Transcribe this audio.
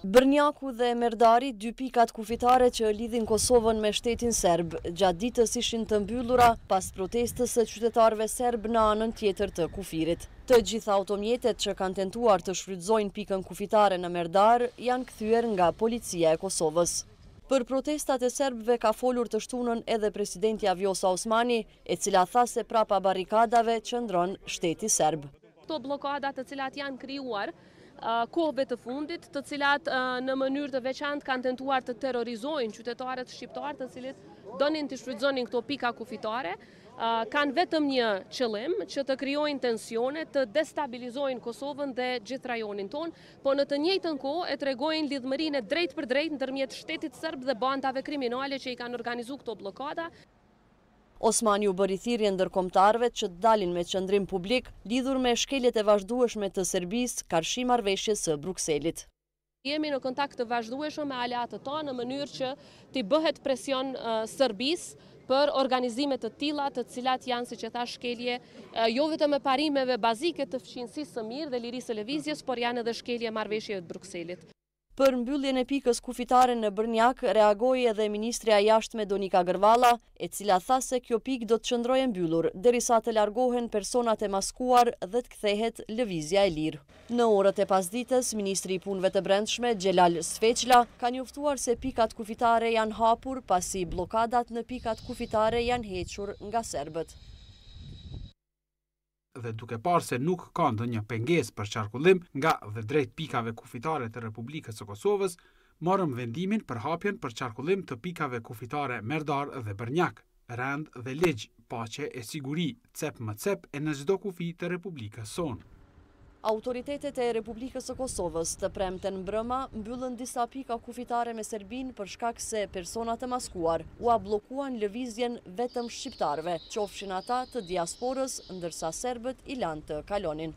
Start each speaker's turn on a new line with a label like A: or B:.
A: Bërnjaku dhe Merdari, dy pikat kufitare që lidhin Kosovën me shtetin serb, gjatë ditës ishin të mbyllura pas protestës së qytetarëve serbë në anën tjetër të kufirit. Të gjitha automjetet që kanë tentuar të shfrytëzojnë pikën kufitare në Merdar janë kthyer nga Policia e Kosovës. Për protestat e serbëve ka folur të shtunën edhe presidentja Vjosa Osmani, e cila tha se prapa barrikadave qëndron shteti serb.
B: Këto bllokada të cilat janë krijuar kohëve të fundit, të cilat në mënyrë të veçantë kanë tentuar të terrorizojnë qytetarët shqiptarë, të cilët donin të shfrytëzonin këto pika kufitare, kanë vetëm një qëllim që të krijojnë tensione, të destabilizojnë Kosovën dhe gjithë rajonin tonë, po në të njëjtën kohë e tregojnë lidhmërinë e drejtpërdrejtë ndërmjet shtetit serb dhe bandave kriminale që i kanë organizu këto bllokada.
A: Osmani u bëri thirrje ndërkombëtarëve që të dalin me qëndrim publik lidhur me shkeljet e vazhdueshme të Serbisë karshi marrëveshjes së Brukselit.
B: Jemi në kontakt të vazhdueshëm me aleatët tanë në mënyrë që t'i bëhet presion Serbisë për organizime të tilla të cilat janë, siç e thashë, shkelje jo vetëm e parimeve bazike të fqinjësisë së mirë dhe lirisë së lëvizjes, por janë edhe shkelje e marrëveshjeve të Brukselit.
A: Për mbylljen e pikës kufitare në Bërnjak reagoi edhe ministrja e Jashtme Donika Gërvalla, e cila tha se kjo pikë do të qëndrojë e mbyllur, derisa të largohen personat e maskuar dhe të kthehet lëvizja e lirë. Në orët e pasdites, ministri i Punëve të Brendshme, Xhelal Sveçla, ka njoftuar se pikat kufitare janë hapur, pasi bllokadat në pikat kufitare janë hequr nga serbët.
C: dhe duke parë se nuk ka ndonjë pengesë për qarkullim nga dhe drejt pikave kufitare të Republikës së Kosovës, morëm vendimin për hapjen për qarkullim të pikave kufitare Merdar dhe Bërnjak, rend dhe ligj, paqe e siguri, cep më cep e në çdo kufi të Republikës sonë.
A: Autoritetet e Republikës së Kosovës të premten mbrëma mbyllën disa pika kufitare me Serbinë për shkak se persona të maskuar ua bllokuan lëvizjen vetëm shqiptarëve, qofshin ata të diasporës, ndërsa serbët i lanë të kalonin.